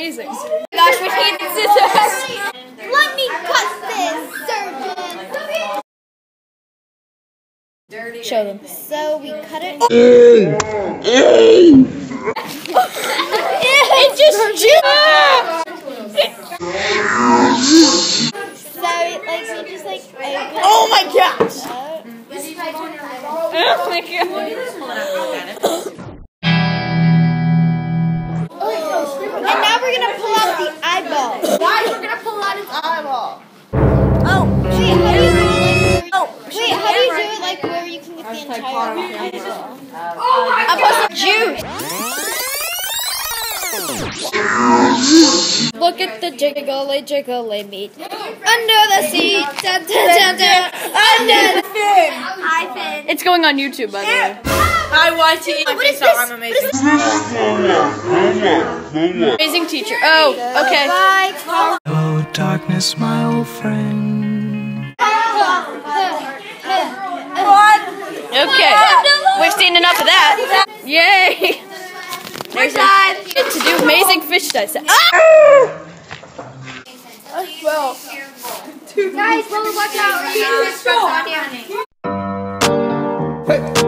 juice. Amazing. Gosh, we need scissors. Let me cut this, surgeon. Show them. So we cut it. It just So like we just like. I Oh my gosh. Oh my god. Oh entire eyeball? I'm supposed to juice. Look at the jiggly jiggly meat under the seat. Dun, dun, dun, dun, under the I fin. It's going on YouTube, by the way. I want to eat my face out. I'm amazing. Amazing teacher. Oh, okay. Bye, Carl. Darkness, my old friend. We've seen enough of that. Yay. There's a to do amazing fish dissect. Ah! Guys, well, watch out. He's on you. Havana,